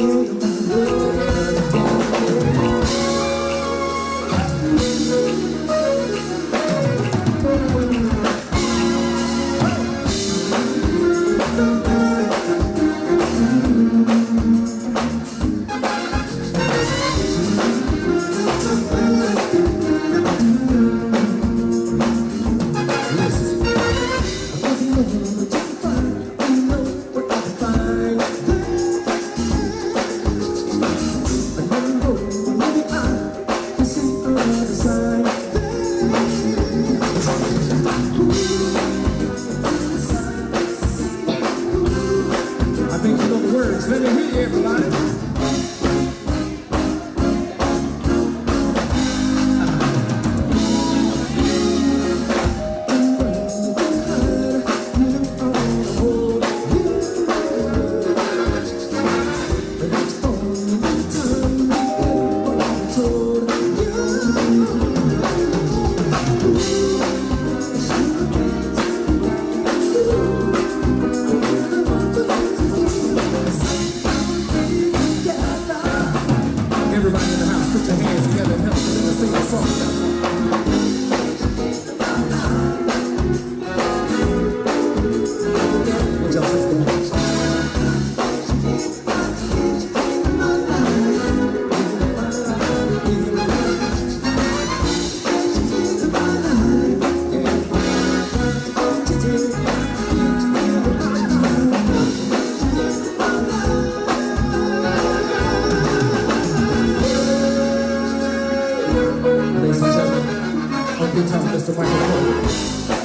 in the think you the words. Let me hear you, everybody. good time, Mr. Microphone.